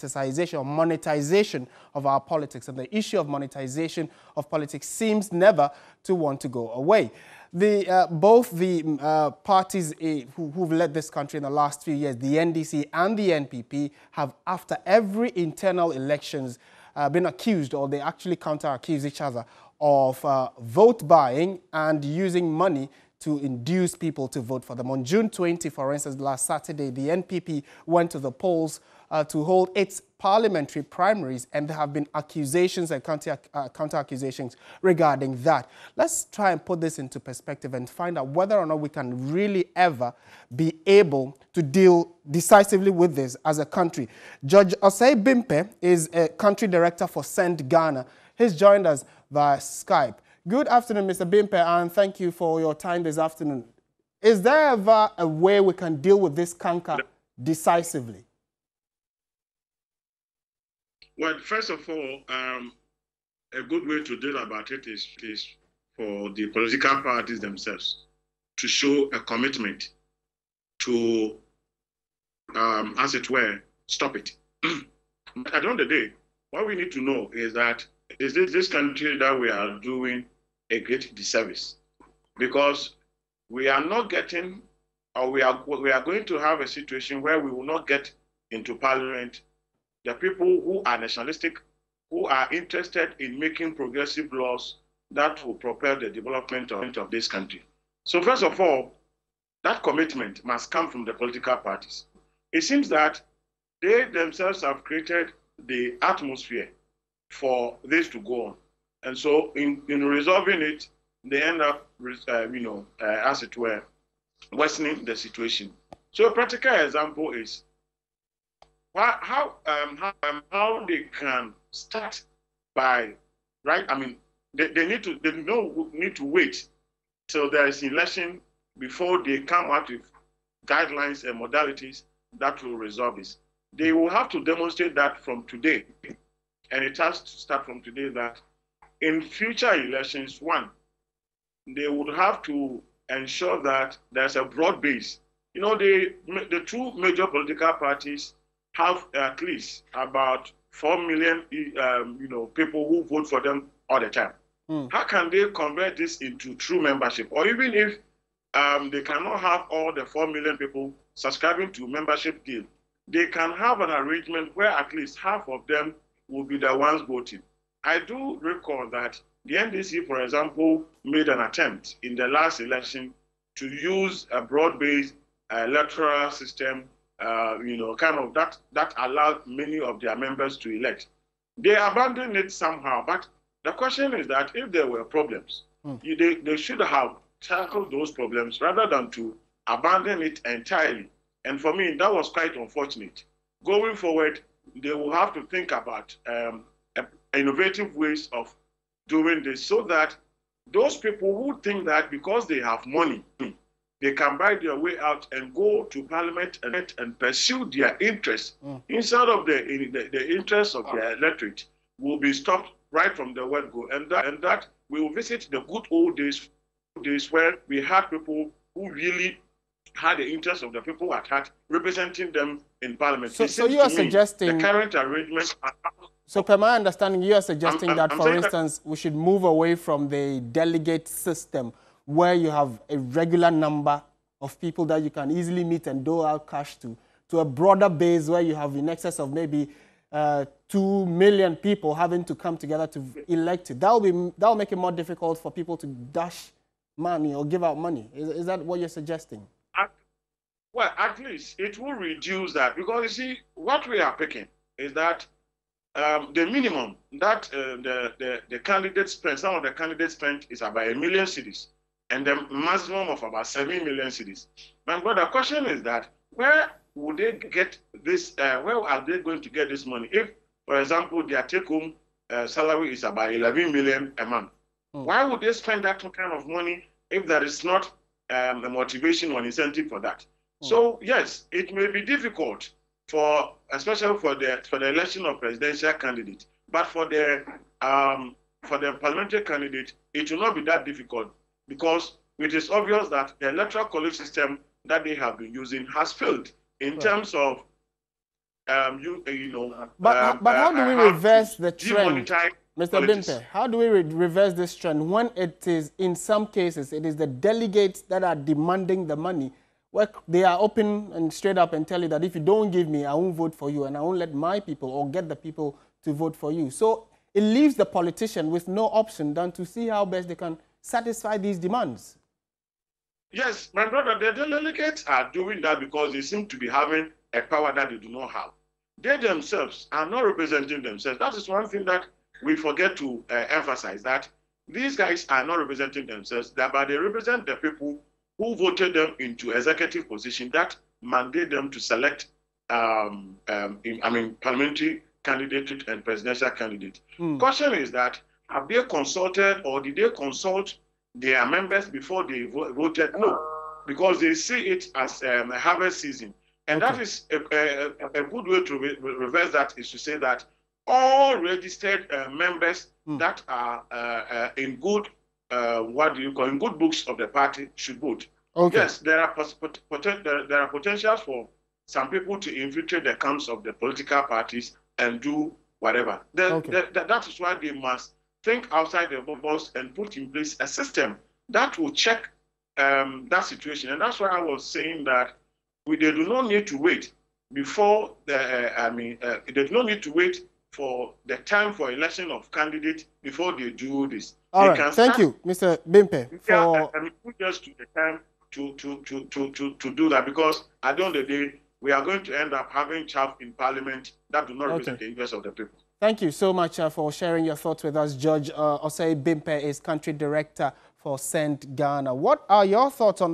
politicization or monetization of our politics. And the issue of monetization of politics seems never to want to go away. The, uh, both the uh, parties uh, who, who've led this country in the last few years, the NDC and the NPP, have, after every internal elections, uh, been accused, or they actually counter-accuse each other, of uh, vote buying and using money to induce people to vote for them. On June 20, for instance, last Saturday, the NPP went to the polls uh, to hold its parliamentary primaries, and there have been accusations and counter, uh, accusations regarding that. Let's try and put this into perspective and find out whether or not we can really ever be able to deal decisively with this as a country. George Osei Bimpe is a country director for SEND Ghana. He's joined us via Skype. Good afternoon, Mr. Bimpe, and thank you for your time this afternoon. Is there ever a way we can deal with this canker decisively? Well, first of all, um, a good way to deal about it is, is for the political parties themselves to show a commitment to, um, as it were, stop it. At the end of the day, what we need to know is that is this, this country that we are doing a great disservice? Because we are not getting or we are we are going to have a situation where we will not get into parliament. The people who are nationalistic who are interested in making progressive laws that will propel the development of, of this country. So first of all that commitment must come from the political parties. It seems that they themselves have created the atmosphere for this to go on. And so, in, in resolving it, they end up, uh, you know, uh, as it were, worsening the situation. So, a practical example is how um, how, um, how they can start by right. I mean, they, they need to they don't need to wait till there is election before they come out with guidelines and modalities that will resolve this. They will have to demonstrate that from today and it has to start from today that in future elections, one, they would have to ensure that there's a broad base. You know, the, the two major political parties have at least about 4 million, um, you know, people who vote for them all the time. Mm. How can they convert this into true membership? Or even if um, they cannot have all the 4 million people subscribing to membership deal, they can have an arrangement where at least half of them will be the ones voting. I do recall that the NDC, for example, made an attempt in the last election to use a broad-based uh, electoral system, uh, you know, kind of that that allowed many of their members to elect. They abandoned it somehow, but the question is that if there were problems, you, they, they should have tackled those problems rather than to abandon it entirely. And for me, that was quite unfortunate. Going forward, they will have to think about um, innovative ways of doing this so that those people who think that because they have money, they can buy their way out and go to parliament and, and pursue their interests mm. instead of the, the, the interests of their electorate will be stopped right from the word go. And that, and that we will visit the good old days, days where we had people who really had the interest of the people at heart, representing them in parliament. So, so you are suggesting the current arrangement. So, per my understanding, you are suggesting I'm, I'm, that, for instance, that we should move away from the delegate system, where you have a regular number of people that you can easily meet and dole out cash to, to a broader base where you have in excess of maybe uh, two million people having to come together to elect it. That will be that will make it more difficult for people to dash money or give out money. Is, is that what you're suggesting? Well, at least it will reduce that because you see, what we are picking is that um, the minimum that uh, the, the, the candidates spend, some of the candidates spend is about a million cedis and the maximum of about seven million cedis. But, but the question is that where would they get this? Uh, where are they going to get this money? If, for example, their take-home uh, salary is about 11 million a month, hmm. why would they spend that kind of money if there is not um, a motivation or incentive for that? So yes, it may be difficult for, especially for the for the election of presidential candidate, but for the um, for the parliamentary candidate, it will not be that difficult because it is obvious that the electoral college system that they have been using has failed in right. terms of um, you, uh, you know. But, um, but how do we reverse the trend? Mr. Politics. Bimpe, how do we re reverse this trend when it is, in some cases, it is the delegates that are demanding the money? Where they are open and straight up and tell you that if you don't give me, I won't vote for you and I won't let my people or get the people to vote for you. So it leaves the politician with no option than to see how best they can satisfy these demands. Yes, my brother, the delegates are doing that because they seem to be having a power that they do not have. They themselves are not representing themselves. That is one thing that we forget to uh, emphasize that these guys are not representing themselves, but they represent the people who voted them into executive position that mandate them to select, um, um, in, I mean, parliamentary candidate and presidential candidate. Mm. Question is that have they consulted or did they consult their members before they vo voted? No, because they see it as um, a harvest season. And okay. that is a, a, a, good way to re reverse that is to say that all registered uh, members mm. that are uh, uh, in good, uh, what do you call, in good books of the party should vote. Okay. Yes, there are, there, there are potentials for some people to infiltrate the camps of the political parties and do whatever. The, okay. the, the, that is why they must think outside the box and put in place a system that will check um, that situation. And that's why I was saying that we, they do not need to wait before the, uh, I mean, uh, they do not need to wait for the time for election of candidates before they do this. All right. Thank you, Mr. Bimpe. For... Yeah, I mean, just to the time to, to, to, to, to, to do that because at the end of the day, we are going to end up having chaff in parliament that do not okay. represent the interests of the people. Thank you so much uh, for sharing your thoughts with us. Judge uh, Osei Bimpe is country director for SEND Ghana. What are your thoughts on